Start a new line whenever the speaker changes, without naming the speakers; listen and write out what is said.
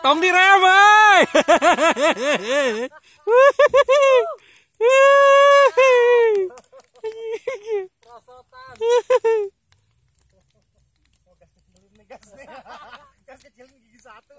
Tong direm
ramai. Gas kecil gigi satu.